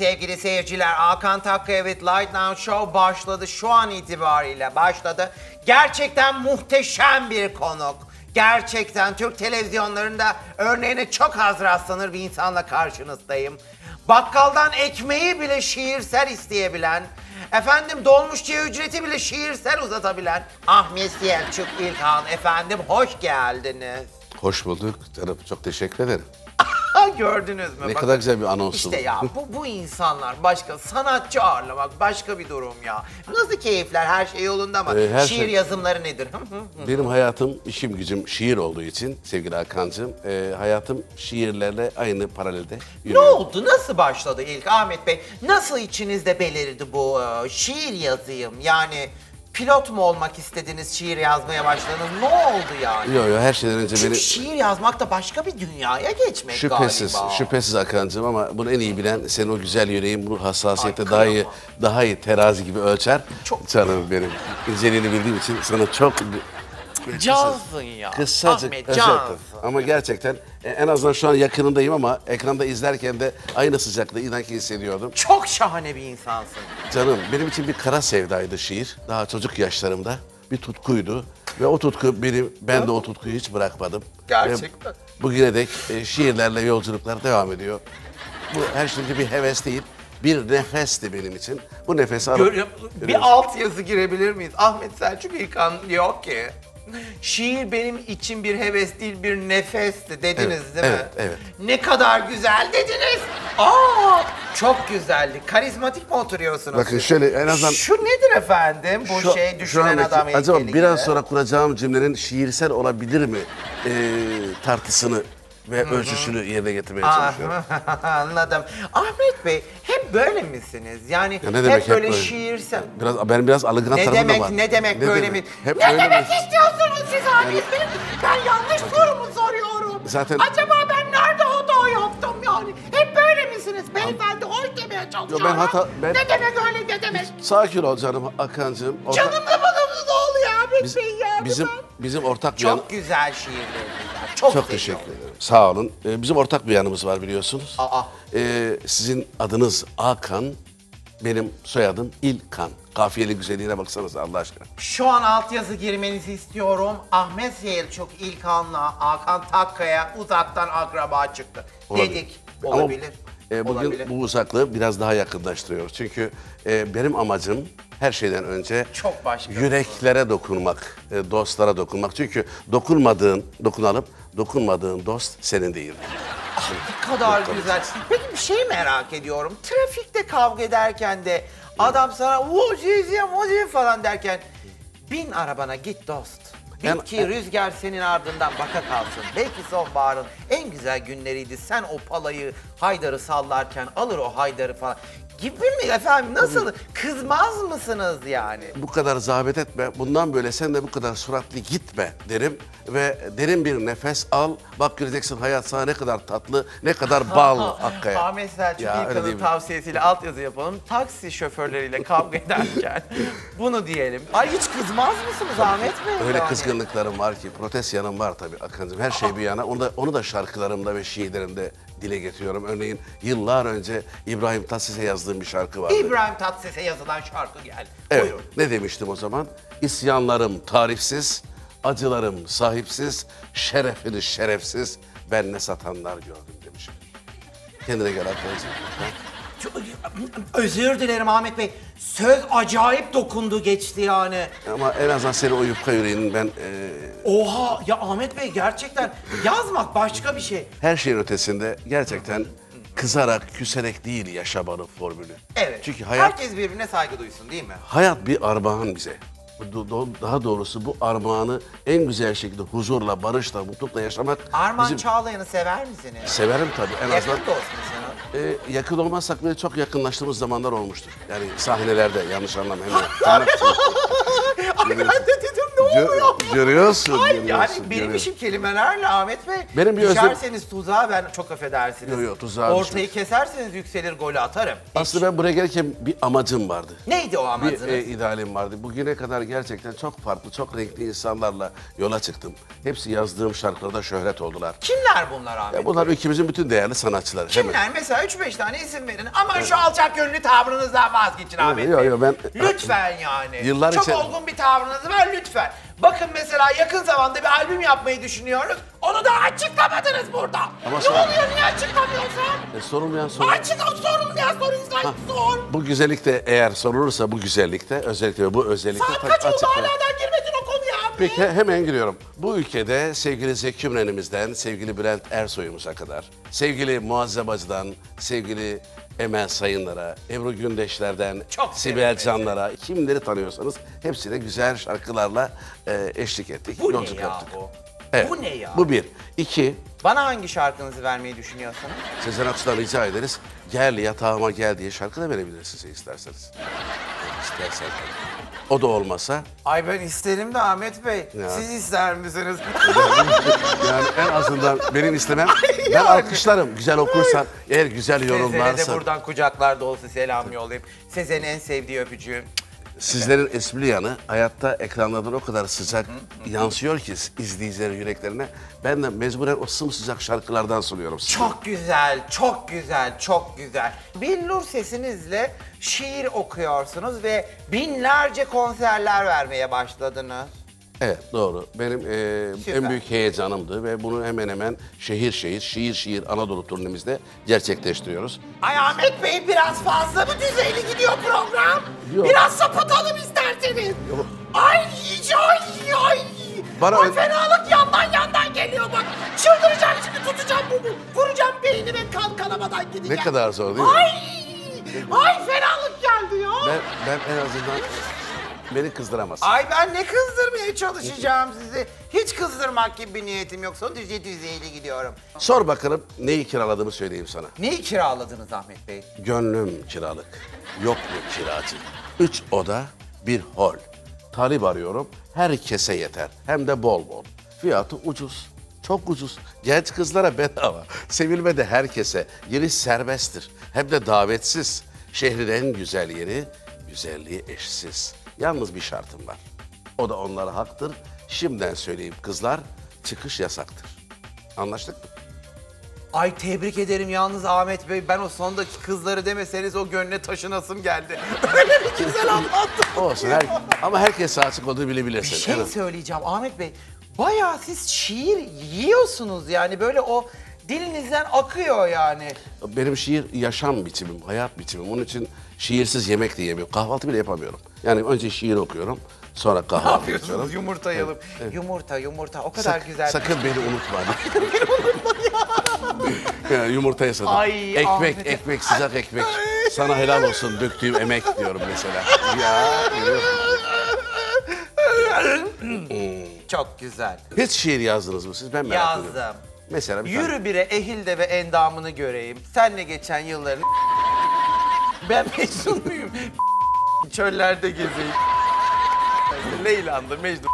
sevgili seyirciler. Hakan Takkaya with Light Now Show başladı. Şu an itibariyle başladı. Gerçekten muhteşem bir konuk. Gerçekten Türk televizyonlarında örneğine çok az rastlanır bir insanla karşınızdayım. Bakkaldan ekmeği bile şiirsel isteyebilen, efendim dolmuşçuya ücreti bile şiirsel uzatabilen Ahmet Selçuk İlhan efendim hoş geldiniz. Hoş bulduk canım. Çok teşekkür ederim. Gördünüz mü? Ne Bakın. kadar güzel bir anons İşte ya bu, bu insanlar başka sanatçı ağırlamak başka bir durum ya. Nasıl keyifler her şey yolunda mı? Ee, her Şiir şey- yazımları nedir? Benim hayatım, işim gücüm şiir olduğu için sevgili Hakan'cığım, e, hayatım şiirlerle aynı paralelde ne yürüyor. oldu? Nasıl başladı ilk Ahmet Bey? Nasıl içinizde belirdi bu e, şiir yazayım? Yani pilot mu olmak istediniz şiir yazmaya başladınız? Ne oldu yani? Yok yok her şeyden önce Çünkü beni şiir yazmak da başka bir dünyaya geçmek şüphesiz, galiba. şüphesiz Hakan'cığım ama bunu en iyi bilen senin o güzel yüreğin bu hassasiyette Ay, daha iyi, daha iyi terazi gibi ölçer. Çok- Canım benim. İnceliğini bildiğim için sana çok Cansın ya. Kısacık Ahmet cansın. Ama gerçekten e, en azından şu an yakınındayım ama ekranda izlerken de aynı sıcaklığı inan ki hissediyordum. Çok şahane bir insansın. Canım benim için bir kara sevdaydı şiir. Daha çocuk yaşlarımda bir tutkuydu. Ve o tutku benim, ben de o tutkuyu hiç bırakmadım. Gerçekten. Ve bugüne dek e, şiirlerle yolculuklar devam ediyor. Bu her şeyde bir heves değil, bir nefesti benim için. Bu nefesi alıp... Görüyor- bir alt yazı girebilir miyiz? Ahmet Selçuk İlkan diyor ki Şiir benim için bir heves değil bir nefesti dediniz Evet, değil mi? evet, evet. Ne kadar güzel dediniz. Aa çok güzeldi. Karizmatik mi oturuyorsunuz? Bakın şöyle en azından... Şu nedir efendim bu Şu- şey şu düşünen andaki- adam Acaba biraz gibi? sonra kuracağım cümlenin şiirsel olabilir mi e, tartısını ve ölçüsünü yerine getirmeye Ah, çalışıyorum. Anladım. Ahmet Bey hep böyle misiniz? Yani Ya ne demek hep böyle hep böyle? şiirsel. Biraz ben biraz alıngan Ne tarafı da demek var. ne demek böyle mi? Hep ne böyle demek mi? istiyorsunuz siz Ahmet Bey? Ben yanlış soru mu soruyorum? Zaten- Acaba ben nerede hata yaptım yani? Hep böyle misiniz? Beyefendi hoş demeye çalışıyorum. ben hata- ben- Ne demek öyle ne demek? Sakin ol canım Akancığım. Orta- Canımla bakımda ne oluyor Ahmet Biz- Bey ya? bizim Ben- bizim ortak bir yan- Çok güzel şiirleriniz. Çok, çok teşekkür ederim. Sağ olun. Ee, bizim ortak bir yanımız var biliyorsunuz. Aa. Ee, sizin adınız Akan, benim soyadım İlkan. Kafiyeli güzelliğine baksanız Allah aşkına. Şu an altyazı girmenizi istiyorum. Ahmet Selçuk İlkan'la Hakan Takkaya uzaktan akraba çıktı. Olabilir. Dedik. Ama, Olabilir. E, bugün Olabilir. bu uzaklığı biraz daha yakınlaştırıyoruz. Çünkü e, benim amacım her şeyden önce Çok başka. yüreklere dokunmak, e, dostlara dokunmak. Çünkü dokunmadığın, dokunalım, dokunmadığın dost senin değil. Ne kadar güzel. Peki bir şey merak ediyorum. Trafikte kavga ederken de adam sana vuzizi falan derken bin arabana git dost. Bil Ben- ki rüzgar senin ardından baka kalsın. Belki sonbaharın en güzel günleriydi. Sen o palayı, haydarı sallarken alır o haydarı falan. Gibi mi efendim? Nasıl? Kızmaz mısınız yani? Bu kadar zahmet etme, bundan böyle sen de bu kadar suratlı gitme derim. Ve derin bir nefes al, bak göreceksin hayat sana ne kadar tatlı, ne kadar bal Hakkaya. Ahmet Selçuk Ya, öyle İlkan'ın değil mi? tavsiyesiyle altyazı yapalım. Taksi şoförleriyle kavga ederken bunu diyelim. Ay hiç kızmaz mısınız Ahmet Bey? Öyle yani? kızgınlıklarım var ki, protest yanım var tabii Akıncığım. Her şey bir yana. Onu da, onu da şarkılarımda ve şiirlerimde dile getiriyorum. Örneğin yıllar önce İbrahim Tatlıses'e yazdığım bir şarkı vardı. İbrahim Tatlıses'e yazılan şarkı geldi. Evet. Buyurun. Ne demiştim o zaman? İsyanlarım tarifsiz, acılarım sahipsiz, şerefini şerefsiz, ben ne satanlar gördüm demişim. Kendine gel arkadaşım. Özür dilerim Ahmet Bey. Söz acayip dokundu geçti yani. Ama en azından senin o yufka yüreğinin ben e, Oha ya Ahmet Bey gerçekten yazmak başka bir şey. her şeyin ötesinde gerçekten kızarak, küserek değil yaşamanın formülü. Evet. Çünkü hayat Herkes birbirine saygı duysun değil mi? Hayat bir armağan bize. Daha doğrusu bu armağanı en güzel şekilde huzurla, barışla, mutlulukla yaşamak Arman bizim... Çağlayan'ı sever misiniz? Severim tabii. En azından Yakın dostunuz. E, yakın olmazsak bile çok yakınlaştığımız zamanlar olmuştur. Yani sahnelerde yanlış anlama. Hem de tırnak içinde. Gö- görüyorsun, Ay görüyorsun, yani benim işim kelimelerle Ahmet Bey. Benim bir Düşerseniz tuzağa ben çok affedersiniz. Yo, yo, tuzağa Ortayı düşmeyiz. keserseniz yükselir golü atarım. Aslında ben buraya gelirken bir amacım vardı. Neydi o Bir amacınız? e, idealim vardı. Bugüne kadar gerçekten çok farklı, çok renkli insanlarla yola çıktım. Hepsi yazdığım şarkılarda şöhret oldular. Kimler bunlar Ahmet? Ya bunlar ülkemizin bütün değerli sanatçıları. Hemen. Kimler? Mesela 3-5 tane isim verin. Ama şu alçak gönüllü tavrınızdan vazgeçin Ahmet Yok, Bey. yok, ben- Lütfen yani. Yıllar Çok içi- olgun bir tavrınız var lütfen. Bakın mesela yakın zamanda bir albüm yapmayı düşünüyoruz. Onu da açıklamadınız burada. Ama ne sen- oluyor? Niye açıklamıyorsun? E, sorulmayan soru. Açık sorulmayan soruysa sor. Bu güzellikte eğer sorulursa bu güzellikte özellikle bu özellikte Saat tak- kaç oldu açıkla- hala daha girmedin o konuya abi. Peki hemen giriyorum. Bu ülkede sevgili Zeki Müren'imizden sevgili Bülent Ersoy'umuza kadar, sevgili Muazzez Acı'dan, sevgili Emel Sayınlara, Ebru Gündeşler'den, Çok Sibel Canlar'a, kimleri tanıyorsanız hepsine güzel şarkılarla e, eşlik ettik. Bu ne ya bu? Evet, Bu ne ya? Bu bir. İki, Bana hangi şarkınızı vermeyi düşünüyorsunuz? Sezen Aksu'dan rica ederiz. Gel yatağıma gel diye şarkı da verebilirsiniz isterseniz. İstersen. O da olmasa Ay ben isterim de Ahmet Bey. Ya. Siz ister misiniz? yani en azından benim istemem. Ben Yani. alkışlarım. Güzel okursan, eğer güzel Sezen'e de yorumlarsan. buradan kucaklar dolusu selam yollayayım. Sezen'in en sevdiği öpücüğüm. Sizlerin esprili yanı hayatta ekranlardan o kadar sıcak yansıyor ki izleyicilerin yüreklerine. Ben de mecburen o sımsıcak şarkılardan sunuyorum size. Çok güzel, çok güzel, çok güzel. Billur sesinizle şiir okuyorsunuz ve binlerce konserler vermeye başladınız. Evet doğru. Benim e, Süper. en büyük heyecanımdı ve bunu hemen hemen şehir şehir, şiir şiir Anadolu turnemizde gerçekleştiriyoruz. Ay Ahmet Bey biraz fazla mı düzeyli gidiyor program? Yok. Biraz sapıtalım isterseniz. Ay iyice ay ay. Bana ay fenalık yandan yandan geliyor bak. Çıldıracağım şimdi tutacağım bunu. Vuracağım beynime kan kanamadan gideceğim. Ne kadar zor değil mi? Ay! Ay fenalık geldi ya. Ben, ben en azından beni kızdıramazsın. Ay ben ne kızdırmaya çalışacağım sizi. Hiç kızdırmak gibi bir niyetim yok. Son düzey düzeyli gidiyorum. Sor bakalım neyi kiraladığımı söyleyeyim sana. Neyi kiraladınız Ahmet Bey? Gönlüm kiralık. Yok mu kiracı? Üç oda, bir hol. Talip arıyorum. Herkese yeter. Hem de bol bol. Fiyatı ucuz. Çok ucuz. Genç kızlara bedava. Sevilme de herkese. Yeri serbesttir. Hem de davetsiz. Şehrin en güzel yeri, güzelliği eşsiz. Yalnız bir şartım var. O da onlara haktır. Şimdiden söyleyeyim kızlar, çıkış yasaktır. Anlaştık mı? Ay tebrik ederim yalnız Ahmet Bey. Ben o sondaki kızları demeseniz o gönle taşınasım geldi. Öyle bir güzel anlattın. Olsun. Her, ama herkese açık olduğunu Bir bilebilirsin. şey Evet. söyleyeceğim Ahmet Bey. Bayağı siz şiir yiyorsunuz yani böyle o dilinizden akıyor yani. Benim şiir yaşam biçimim, hayat biçimim. Onun için şiirsiz yemek de yemiyorum. Kahvaltı bile yapamıyorum. Yani önce şiir okuyorum, sonra Ne kahvaltı yapıyorsunuz? yapıyorum. Yumurta yalıp. Yumurta yumurta o kadar Sak- güzel. Sakın beni unutma. ya, yumurta yasadım. Ay, ekmek, Ahmet- ekmek, sıcak ekmek. Sana helal olsun döktüğüm emek diyorum mesela. Ya, görüyorsun. Çok güzel. Hiç şiir yazdınız mı siz? Ben merak ediyorum. Yazdım. Mesela bir tane. Yürü bire ehilde ve endamını göreyim. Senle geçen yılların ben Mecnun muyum? Çöllerde gezeyim. Leyla'nda Mecnun.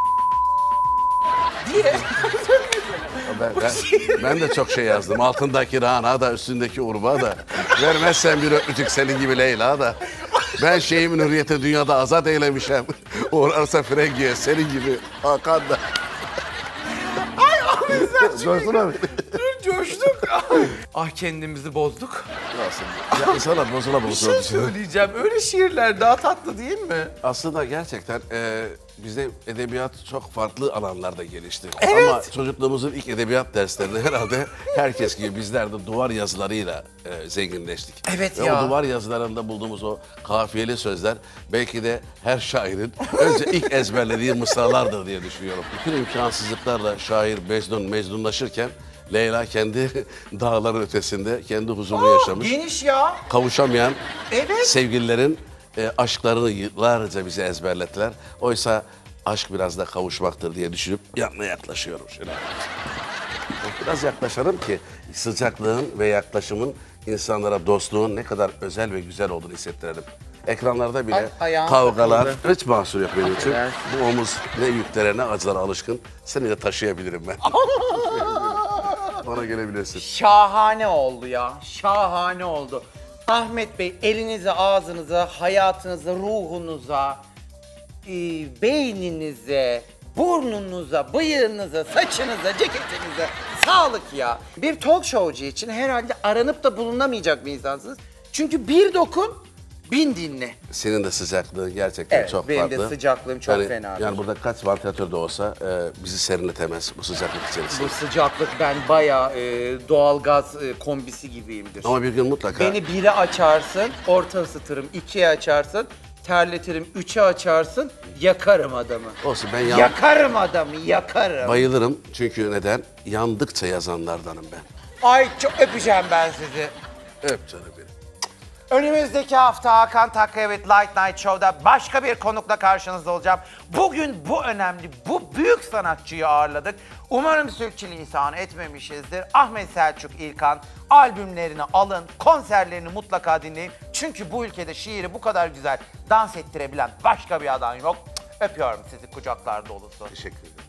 diye. Ben, ben, ben de çok şey yazdım. Altındaki Rana da üstündeki Urba da. Vermezsen bir öpücük senin gibi Leyla da. Ben şeyimin hürriyeti dünyada azat eylemişim. Uğrarsa frengiye senin gibi Hakan da. Ay Ahmet sen Görsün abi. Dur coştuk. ah kendimizi bozduk. Ya insanlar bozula Bir şey söyleyeceğim. Öyle şiirler daha tatlı değil mi? Aslında gerçekten e, bizde edebiyat çok farklı alanlarda gelişti. Evet. Ama çocukluğumuzun ilk edebiyat derslerinde herhalde herkes gibi bizler de duvar yazılarıyla e, zenginleştik. Evet Ve ya. o duvar yazılarında bulduğumuz o kafiyeli sözler belki de her şairin önce ilk ezberlediği mısralardır diye düşünüyorum. Bütün imkansızlıklarla şair Mecnun mecnunlaşırken Leyla kendi dağların ötesinde kendi huzurunu yaşamış. Geniş ya. Kavuşamayan Evet. sevgililerin e, aşklarını yıllarca bize ezberlettiler. Oysa aşk biraz da kavuşmaktır diye düşünüp yanına yaklaşıyorum şöyle. Biraz yaklaşalım ki sıcaklığın ve yaklaşımın insanlara dostluğun ne kadar özel ve güzel olduğunu hissettirelim. Ekranlarda bile Ay, kavgalar takıldı. hiç mahsur yok benim için. Bu omuz ne yüklere ne acılara alışkın. Seni de taşıyabilirim ben. Bana gelebilirsin. Şahane oldu ya. Şahane oldu. Ahmet Bey elinize, ağzınıza, hayatınıza, ruhunuza, e, beyninize, burnunuza, bıyığınıza, saçınıza, ceketinize sağlık ya. Bir talk showcu için herhalde aranıp da bulunamayacak bir insansınız. Çünkü bir dokun, bin dinle. Senin de sıcaklığın gerçekten Evet, çok benim de farklı. sıcaklığım çok yani, fenadır. Yani burada kaç vantilatör de olsa e, bizi serinletemez bu sıcaklık içerisinde. Bu sıcaklık ben bayağı e, doğalgaz e, kombisi gibiyimdir. Ama bir gün mutlaka Beni bire açarsın, orta ısıtırım. ikiye açarsın, terletirim. Üçe açarsın, yakarım adamı. olsun ben yan- Yakarım adamı, yakarım. bayılırım. Çünkü neden? Yandıkça yazanlardanım ben. Ay çok öpeceğim ben sizi. Öp canım benim. Önümüzdeki hafta Hakan Takkaya with Light Night Show'da başka bir konukla karşınızda olacağım. Bugün bu önemli, bu büyük sanatçıyı ağırladık. Umarım sürçülisan etmemişizdir. Ahmet Selçuk İlkan albümlerini alın, konserlerini mutlaka dinleyin. Çünkü bu ülkede şiiri bu kadar güzel dans ettirebilen başka bir adam yok. Öpüyorum sizi kucaklar dolusu. Teşekkür ederim.